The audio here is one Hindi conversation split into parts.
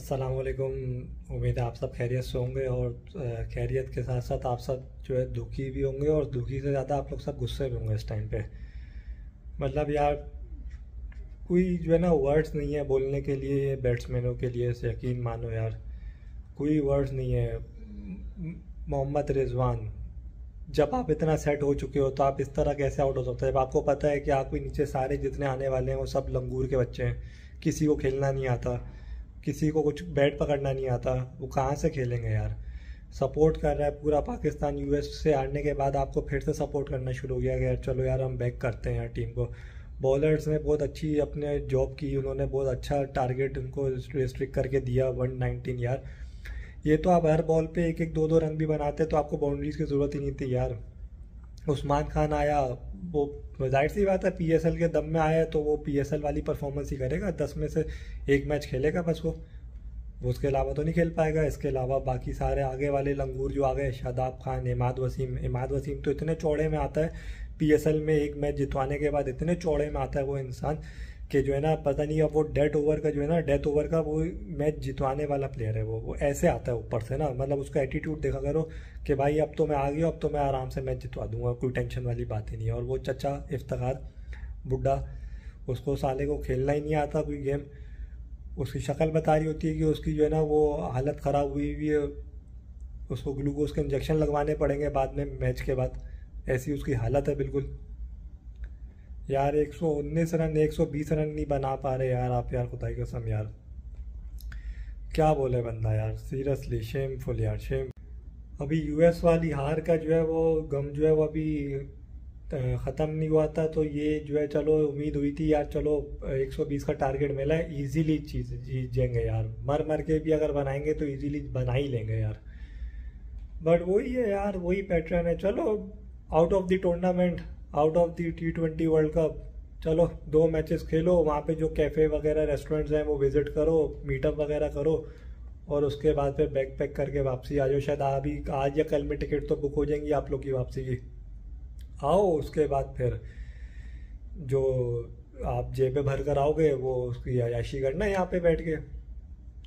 अस्सलाम वालेकुम उम्मीद है आप सब खैरियत से होंगे और खैरियत के साथ साथ आप सब जो है दुखी भी होंगे और दुखी से ज़्यादा आप लोग सब गुस्से भी होंगे इस टाइम पे। मतलब यार, कोई जो है ना वर्ड्स नहीं है बोलने के लिए बैट्समैनों के लिए, यकीन मानो यार, कोई वर्ड्स नहीं है। मोहम्मद रिजवान, जब आप इतना सेट हो चुके हो तो आप इस तरह कैसे आउट हो सकते हैं? जब आपको पता है कि आपके नीचे सारे जितने आने वाले हैं वो सब लंगूर के बच्चे हैं, किसी को खेलना नहीं आता किसी को कुछ बैट पकड़ना नहीं आता, वो कहाँ से खेलेंगे यार? सपोर्ट कर रहा है पूरा पाकिस्तान यूएस से हारने के बाद आपको फिर से सपोर्ट करना शुरू हो गया यार चलो यार हम बैक करते हैं यार टीम को। बॉलर्स ने बहुत अच्छी अपने जॉब की, उन्होंने बहुत अच्छा टारगेट उनको रिस्ट्रिक्ट करके दिया वन नाइनटीन यार। ये तो आप हर बॉल पे एक एक दो दो रन भी बनाते तो आपको बाउंड्रीज की ज़रूरत ही नहीं थी यार। उस्मान खान आया, वो ज़ाहिर सी बात है पीएसएल के दम में आया तो वो पीएसएल वाली परफॉर्मेंस ही करेगा। दस में से एक मैच खेलेगा बस वो। उसके अलावा तो नहीं खेल पाएगा। इसके अलावा बाकी सारे आगे वाले लंगूर जो आ गए, शादाब खान, इमाद वसीम इमाद वसीम तो इतने चौड़े में आता है। पीएसएल में एक मैच जितवाने के बाद इतने चौड़े में आता है वो इंसान। कि जो है ना, पता नहीं अब वो डेथ ओवर का जो है ना डेथ ओवर का वो मैच जितवाने वाला प्लेयर है वो वो ऐसे आता है ऊपर से ना। मतलब उसका एटीट्यूड देखा करो कि भाई अब तो मैं आ गया, अब तो मैं आराम से मैच जितवा दूँगा, कोई टेंशन वाली बात ही नहीं। है और वो चचा इफ्तार बुढ़ा उसको साले को खेलना ही नहीं आता कोई गेम उसकी शक्ल बता रही होती है कि उसकी जो है ना, वो हालत ख़राब हुई हुई है। उसको ग्लूकोज के इंजेक्शन लगवाने पड़ेंगे बाद में मैच के बाद। ऐसी उसकी हालत है बिल्कुल। यार 119 रन 120 रन नहीं बना पा रहे यार आप यार, खुदाई कसम यार। क्या बोले बंदा यार, सीरियसली शेमफुल यार शेम अभी यूएस वाली हार का जो है वो गम जो है वो अभी ख़त्म नहीं हुआ था तो ये जो है चलो उम्मीद हुई थी यार, चलो 120 का टारगेट मिला है इजीली चीज़ जीत जाएँगे यार। मर मर के भी अगर बनाएँगे तो इजीली बना ही लेंगे यार। बट वही है यार, वही पैटर्न है, चलो out of the tournament out of the T twenty world cup चलो दो मैचेस खेलो वहाँ पे जो कैफ़े वगैरह रेस्टोरेंट्स हैं वो विज़िट करो मीटअप वगैरह करो और उसके बाद फिर बैग पैक करके वापसी आ जाओ। शायद अभी आज या कल में टिकट तो बुक हो जाएँगी आप लोग की वापसी की। आओ उसके बाद फिर जो आप जेबें भर कर आओगे वो उसकी अयाशी करना है यहाँ पे बैठ के।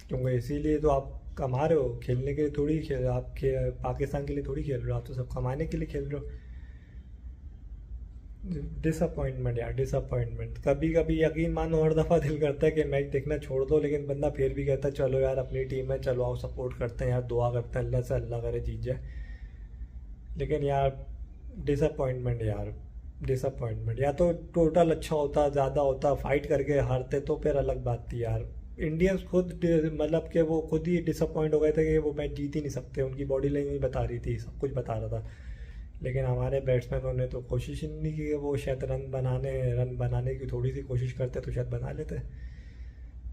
क्योंकि इसीलिए तो आप कमा रहे हो खेलने के लिए थोड़ी खेल आप खे, पाकिस्तान के लिए थोड़ी खेल रहे हो आप तो सब कमाने के लिए खेल रहे हो। डिसअपॉइंटमेंट यार डिसअपॉइंटमेंट कभी कभी यकीन मानो हर दफ़ा दिल करता है कि मैच देखना छोड़ दो, लेकिन बंदा फिर भी कहता है, चलो यार, अपनी टीम है, चलो आओ सपोर्ट करते हैं यार, दुआ करते हैं, अल्लाह से अल्लाह करे, जीत जाए। लेकिन यार डिसअपॉइंटमेंट यार डिसअपॉइंटमेंट या तो टोटल अच्छा होता, ज़्यादा होता फाइट करके हारते तो फिर अलग बात थी यार। इंडियंस खुद मतलब कि वो खुद ही डिसअपॉइंट हो गए थे कि वो मैच जीत ही नहीं सकते, उनकी बॉडी लैंग्वेज बता रही थी, सब कुछ बता रहा था। लेकिन हमारे बैट्समैनों ने तो कोशिश ही नहीं की वो शायद रन बनाने रन बनाने की थोड़ी सी कोशिश करते तो शायद बना लेते।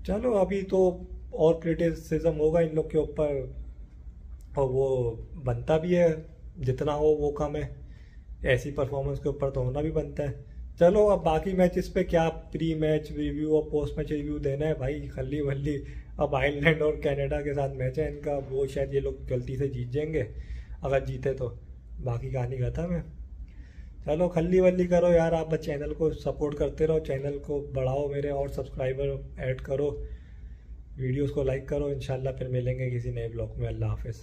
चलो, अभी तो और क्रिटिसिज्म होगा इन लोग के ऊपर, और वो बनता भी है, जितना हो वो कम है। ऐसी परफॉर्मेंस के ऊपर तो होना भी बनता है। चलो, अब बाकी मैचेस पे क्या प्री मैच रिव्यू और पोस्ट मैच रिव्यू देना है? भाई खल्ली वल्ली अब आयरलैंड और कनाडा के साथ मैच है इनका, वो शायद ये लोग गलती से जीत जाएँगे, अगर जीते तो। बाकी कहानी कहता मैं चलो, खल्ली वल्ली करो यार, आप बस चैनल को सपोर्ट करते रहो चैनल को बढ़ाओ मेरे और सब्सक्राइबर ऐड करो वीडियोस को लाइक करो इन फिर मिलेंगे किसी नए ब्लॉग में, अल्लाह हाफिज़।